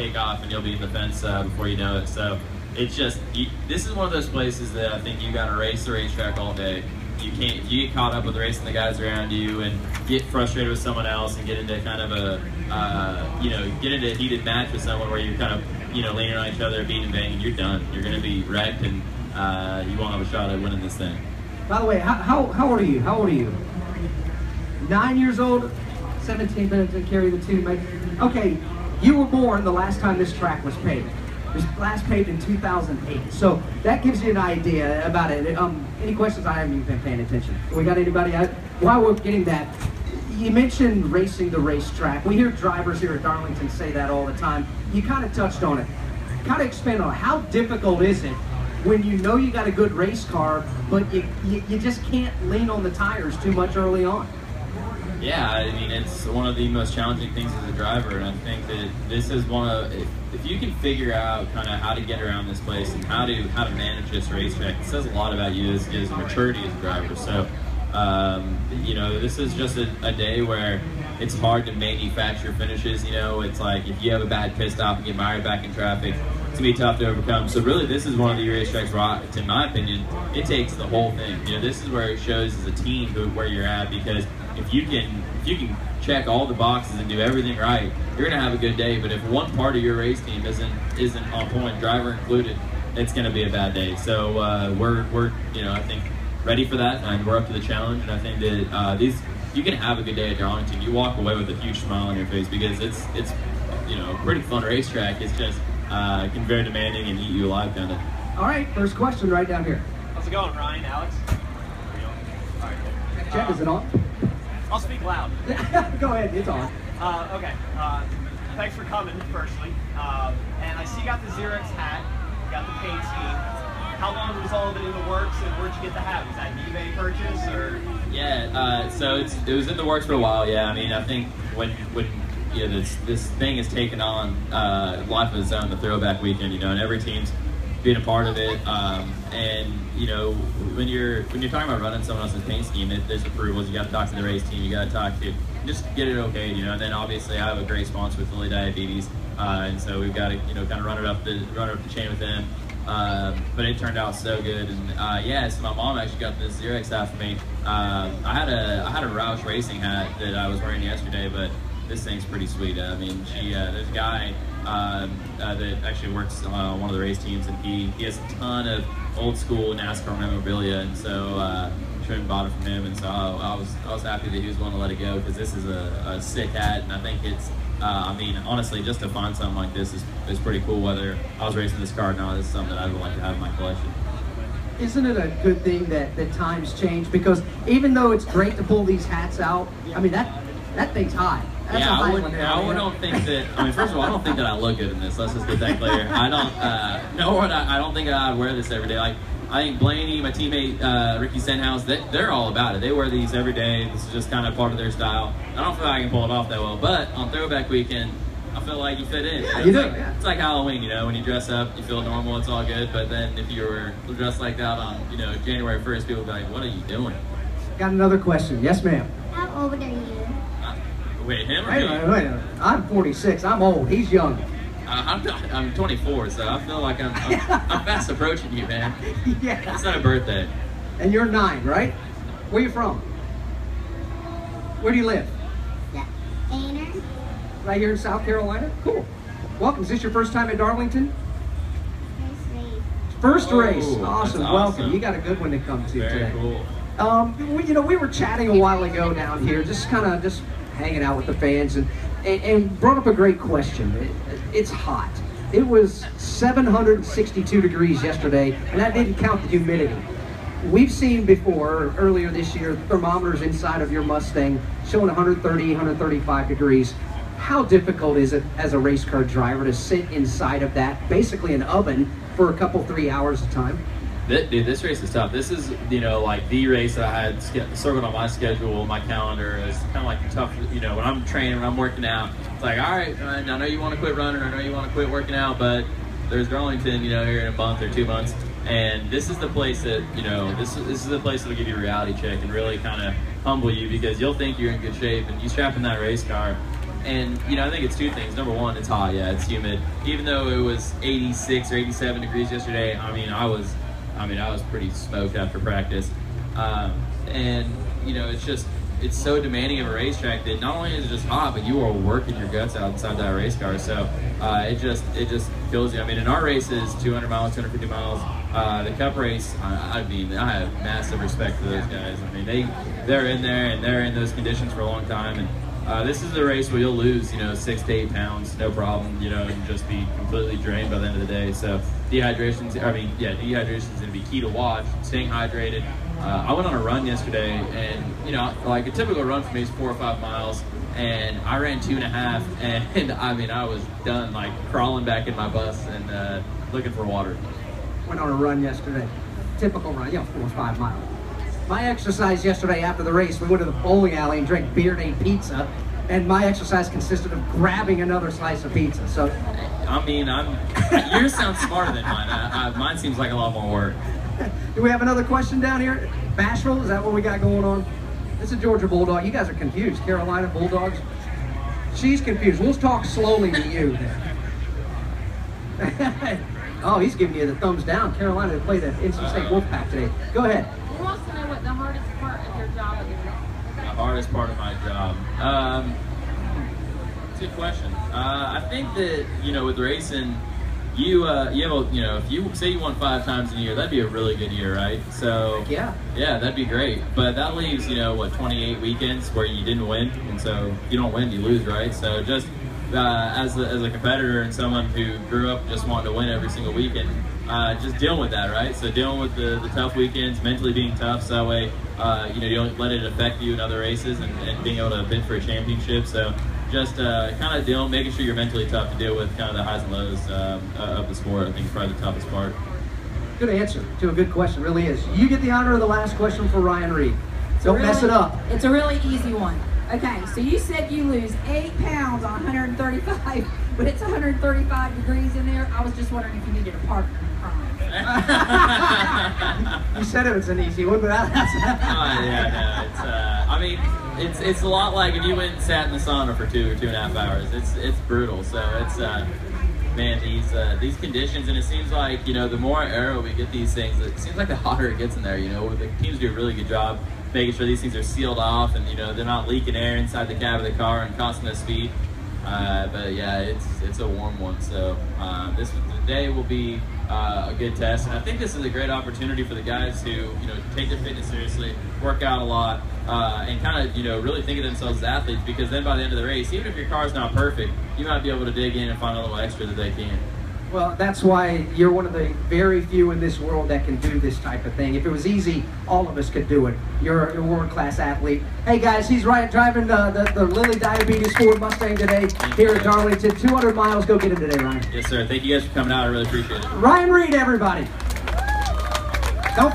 take off and you'll be in the fence uh, before you know it. So it's just you, this is one of those places that I think you got to race the racetrack all day. You can't you get caught up with racing the guys around you and get frustrated with someone else and get into kind of a uh, you know get into a heated match with someone where you're kind of you know leaning on each other, beating and banging. You're done. You're going to be wrecked and uh, you won't have a shot at winning this thing. By the way, how, how, how old are you? How old are you? Nine years old, 17 minutes to carry the two. Okay, you were born the last time this track was paved. It was last paved in 2008. So that gives you an idea about it. Um, any questions? I haven't even been paying attention. We got anybody? out? While we're getting that, you mentioned racing the racetrack. We hear drivers here at Darlington say that all the time. You kind of touched on it. Kind of expand on it. How difficult is it when you know you got a good race car, but you, you, you just can't lean on the tires too much early on? Yeah, I mean it's one of the most challenging things as a driver, and I think that this is one of if, if you can figure out kind of how to get around this place and how to how to manage this racetrack, it says a lot about you as, as maturity as a driver. So, um, you know, this is just a, a day where it's hard to manufacture finishes. You know, it's like if you have a bad pit stop and get mired back in traffic, it's gonna be tough to overcome. So really, this is one of the racetracks where, in my opinion, it takes the whole thing. You know, this is where it shows as a team who, where you're at because if you can if you can check all the boxes and do everything right, you're gonna have a good day. But if one part of your race team isn't isn't on point, driver included, it's gonna be a bad day. So uh, we're we're you know I think ready for that, and we're up to the challenge. And I think that uh, these you can have a good day at Darlington. You walk away with a huge smile on your face because it's it's you know a pretty fun racetrack. It's just uh, can be very demanding and eat you alive kind of. All right, first question right down here. How's it going, Ryan, Alex? All right, cool. Check, Uh, is it on? I'll speak loud. Go ahead, it's on. Uh, okay. Uh, thanks for coming, firstly. Um, and I see you got the Xerox hat, you got the paint scheme. How long was all of it in the works, and where'd you get the hat? Was that an eBay purchase, or? Yeah, uh, so it's it was in the works for a while. Yeah, I mean, I think when when you know, this this thing has taken on uh, life of its own, the throwback weekend. You know, and every team's being a part of it. Um, and you know, when you're when you're talking about running someone else's paint scheme, it, there's approvals. You got to talk to the race team. You got to talk to just get it okay. You know, and then obviously I have a great sponsor with Lilly Diabetes, uh, and so we've got to you know kind of run it up the run it up the chain with them. Um, but it turned out so good, and uh, yeah, so my mom actually got this Xerox hat for me. Um, I had a I had a Roush Racing hat that I was wearing yesterday, but this thing's pretty sweet. I mean, she uh, there's a guy um, uh, that actually works on one of the race teams, and he, he has a ton of old school NASCAR memorabilia, and so uh, Trim bought it from him, and so I, I was I was happy that he was willing to let it go because this is a, a sick hat, and I think it's. Uh, I mean, honestly, just to find something like this is, is pretty cool. Whether I was racing this car or not, this is something that I would like to have in my collection. Isn't it a good thing that, that times change? Because even though it's great to pull these hats out, I mean that that thing's high. That's yeah, high I, one wouldn't, I man. don't think that. I mean, first of all, I don't think that I look good in this. Let's just get that clear. I don't. Uh, no, what I, I don't think I'd wear this every day. Like, I think Blaney, my teammate uh, Ricky Stenhouse, they, they're all about it. They wear these every day. This is just kind of part of their style. I don't feel like I can pull it off that well, but on Throwback Weekend, I feel like you fit in. Yeah, It's you do, Like, yeah. It's like Halloween, you know, when you dress up, you feel normal, it's all good. But then if you were dressed like that on, you know, January 1st, people would be like, "What are you doing?" Got another question. Yes, ma'am. How old are you? Wait, him or Wait me? a wait. I'm 46. I'm old. He's young. Uh, I'm, I'm 24, so I feel like I'm, I'm, I'm fast approaching you, man. Yeah. It's not a birthday. And you're nine, right? Where you from? Where do you live? The Ainer? Right here in South Carolina? Cool. Welcome. Is this your first time at Darlington? First race. First Oh, race. Awesome. awesome. Welcome. You got a good one to come to Very today. cool. Um, we, you know, we were chatting a while ago down here, just kind of just hanging out with the fans, and, and, and brought up a great question. It, it's hot. It was 762 degrees yesterday, and that didn't count the humidity. We've seen before, earlier this year, thermometers inside of your Mustang showing 130, 135 degrees. How difficult is it as a race car driver to sit inside of that, basically an oven, for a couple, three hours of time? Dude, this race is tough. This is, you know, like the race that I had circled on my schedule, my calendar. is kind of like tough, you know, when I'm training, when I'm working out. It's like, all right, I know you want to quit running, I know you want to quit working out, but there's Darlington, you know, here in a month or two months. And this is the place that, you know, this is, this is the place that'll give you a reality check and really kind of humble you because you'll think you're in good shape and you strap in that race car. and you know, I think it's two things. Number one, it's hot. Yeah, it's humid. Even though it was 86 or 87 degrees yesterday, I mean, I was, I mean, I was pretty smoked after practice. Um, and you know, it's just it's so demanding of a racetrack that not only is it just hot, but you are working your guts out inside that race car. So uh, it just it just kills you. I mean, in our races, 200 miles, 250 miles, uh, the Cup race. I, I mean, I have massive respect for those guys. I mean, they they're in there and they're in those conditions for a long time and. Uh, this is a race where you'll lose, you know, six to eight pounds, no problem, you know, and just be completely drained by the end of the day. So dehydration's, I mean, yeah, dehydration's going to be key to watch. Staying hydrated. Uh, I went on a run yesterday, and you know, like a typical run for me is four or five miles, and I ran two and a half, and, I mean, I was done, like crawling back in my bus and uh, looking for water. Went on a run yesterday. Typical run, yeah, four or five miles. My exercise yesterday after the race, we went to the bowling alley and drank beer and ate pizza. And my exercise consisted of grabbing another slice of pizza. So, I mean, I'm yours sounds smarter than mine. I, I, mine seems like a lot more work. do we have another question down here? Bashful, is that what we got going on? This is Georgia Bulldog. You guys are confused. Carolina Bulldogs. She's confused. We'll talk slowly to you. oh, he's giving you the thumbs down. Carolina to play the NC State Wolfpack today. Go ahead. Who wants to know what the hardest part of your job is? The hardest part of my job. Um, good question. Uh, I think that you know with racing, you uh, you have a you know if you say you won five times in a year, that'd be a really good year, right? So Yeah. yeah, that'd be great. But that leaves you know what 28 weekends where you didn't win, and so if you don't win, you lose, right? So just uh, as a, as a competitor and someone who grew up just wanting to win every single weekend, uh, just dealing with that, right? So dealing with the, the tough weekends, mentally being tough, so that way uh, you know you don't let it affect you in other races, and, and being able to bid for a championship. So just uh, kind of dealing, making sure you're mentally tough to deal with kind of the highs and lows um, uh, of the sport. I think is probably the toughest part. Good answer to a good question, really is. You get the honor of the last question for Ryan Reed. It's Don't mess it up. It's a really easy one. Okay, so you said you lose eight pounds on 135, but it's 135 degrees in there. I was just wondering if you needed a partner in crime. You said it was an easy one, but that's Oh, yeah, no, it's. Uh, I mean, it's it's a lot like if you went and sat in the sauna for two or two and a half hours. It's it's brutal. So it's uh, man, these uh, these conditions, and it seems like you know the more aero we get these things, it seems like the hotter it gets in there. You know, the teams do a really good job making sure these things are sealed off, and you know they're not leaking air inside the cab of the car and costing us speed. Uh, but yeah, it's it's a warm one. So uh, this today will be uh, a good test, and I think this is a great opportunity for the guys who you know take their fitness seriously, work out a lot, uh, and kind of you know really think of themselves as athletes. Because then by the end of the race, even if your car's not perfect, you might be able to dig in and find a little extra that they can. Well, that's why you're one of the very few in this world that can do this type of thing. If it was easy, all of us could do it. You're a world-class athlete. Hey guys, he's right driving the, the, the Lilly Diabetes Ford Mustang today here at Darlington. 200 miles. Go get him today, Ryan. Yes, sir. Thank you guys for coming out. I really appreciate it. Ryan Reed, everybody.